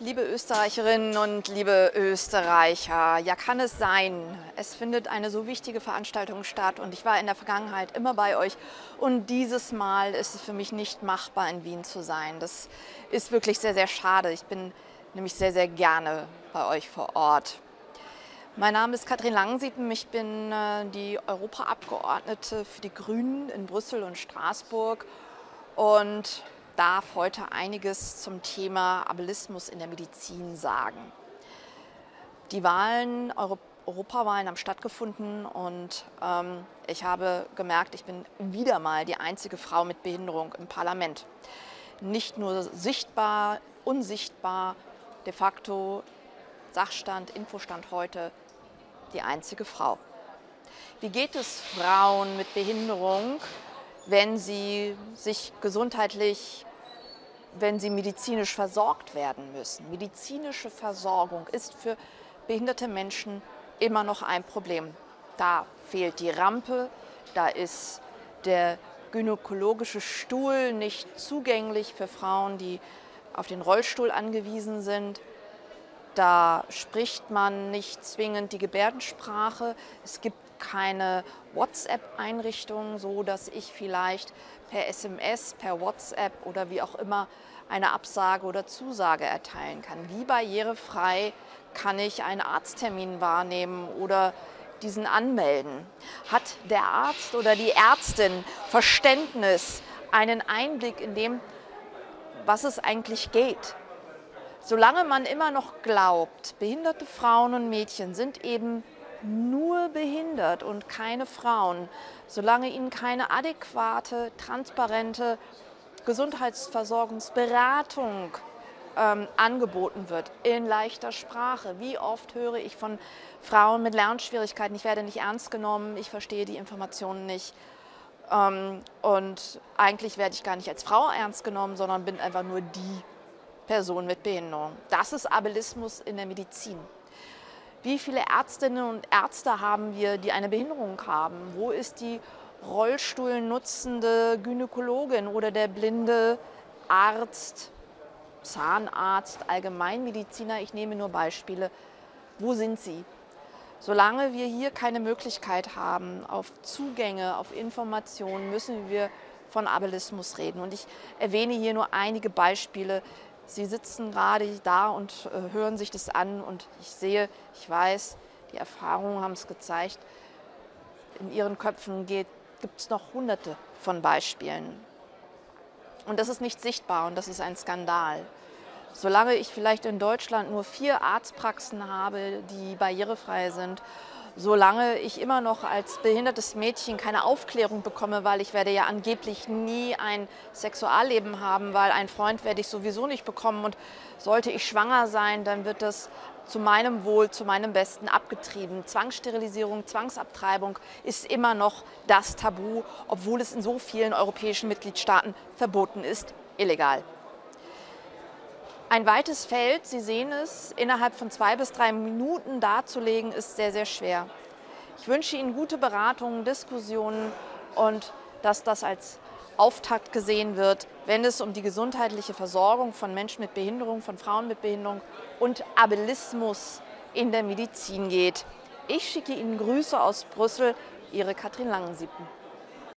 Liebe Österreicherinnen und liebe Österreicher, ja kann es sein, es findet eine so wichtige Veranstaltung statt und ich war in der Vergangenheit immer bei euch und dieses Mal ist es für mich nicht machbar in Wien zu sein. Das ist wirklich sehr, sehr schade. Ich bin nämlich sehr, sehr gerne bei euch vor Ort. Mein Name ist Katrin Langsiepen, ich bin äh, die Europaabgeordnete für die Grünen in Brüssel und Straßburg und darf heute einiges zum Thema Ableismus in der Medizin sagen. Die Wahlen, Euro Europawahlen haben stattgefunden und ähm, ich habe gemerkt, ich bin wieder mal die einzige Frau mit Behinderung im Parlament. Nicht nur sichtbar, unsichtbar, de facto Sachstand, Infostand heute, die einzige Frau. Wie geht es Frauen mit Behinderung, wenn sie sich gesundheitlich, wenn sie medizinisch versorgt werden müssen. Medizinische Versorgung ist für behinderte Menschen immer noch ein Problem. Da fehlt die Rampe, da ist der gynäkologische Stuhl nicht zugänglich für Frauen, die auf den Rollstuhl angewiesen sind. Da spricht man nicht zwingend die Gebärdensprache. Es gibt keine WhatsApp-Einrichtung, so dass ich vielleicht per SMS, per WhatsApp oder wie auch immer eine Absage oder Zusage erteilen kann. Wie barrierefrei kann ich einen Arzttermin wahrnehmen oder diesen anmelden? Hat der Arzt oder die Ärztin Verständnis, einen Einblick in dem, was es eigentlich geht? Solange man immer noch glaubt, behinderte Frauen und Mädchen sind eben nur behindert und keine Frauen, solange ihnen keine adäquate, transparente Gesundheitsversorgungsberatung ähm, angeboten wird in leichter Sprache. Wie oft höre ich von Frauen mit Lernschwierigkeiten, ich werde nicht ernst genommen, ich verstehe die Informationen nicht. Ähm, und eigentlich werde ich gar nicht als Frau ernst genommen, sondern bin einfach nur die Person mit Behinderung. Das ist Ableismus in der Medizin. Wie viele Ärztinnen und Ärzte haben wir, die eine Behinderung haben? Wo ist die Rollstuhl nutzende Gynäkologin oder der blinde Arzt, Zahnarzt, Allgemeinmediziner? Ich nehme nur Beispiele. Wo sind sie? Solange wir hier keine Möglichkeit haben auf Zugänge, auf Informationen, müssen wir von Ableismus reden. Und ich erwähne hier nur einige Beispiele, Sie sitzen gerade da und äh, hören sich das an und ich sehe, ich weiß, die Erfahrungen haben es gezeigt, in Ihren Köpfen gibt es noch hunderte von Beispielen. Und das ist nicht sichtbar und das ist ein Skandal. Solange ich vielleicht in Deutschland nur vier Arztpraxen habe, die barrierefrei sind solange ich immer noch als behindertes Mädchen keine Aufklärung bekomme, weil ich werde ja angeblich nie ein Sexualleben haben, weil einen Freund werde ich sowieso nicht bekommen und sollte ich schwanger sein, dann wird das zu meinem Wohl, zu meinem Besten abgetrieben. Zwangssterilisierung, Zwangsabtreibung ist immer noch das Tabu, obwohl es in so vielen europäischen Mitgliedstaaten verboten ist, illegal. Ein weites Feld, Sie sehen es, innerhalb von zwei bis drei Minuten darzulegen, ist sehr, sehr schwer. Ich wünsche Ihnen gute Beratungen, Diskussionen und dass das als Auftakt gesehen wird, wenn es um die gesundheitliche Versorgung von Menschen mit Behinderung, von Frauen mit Behinderung und Ableismus in der Medizin geht. Ich schicke Ihnen Grüße aus Brüssel, Ihre Katrin Langensiepen.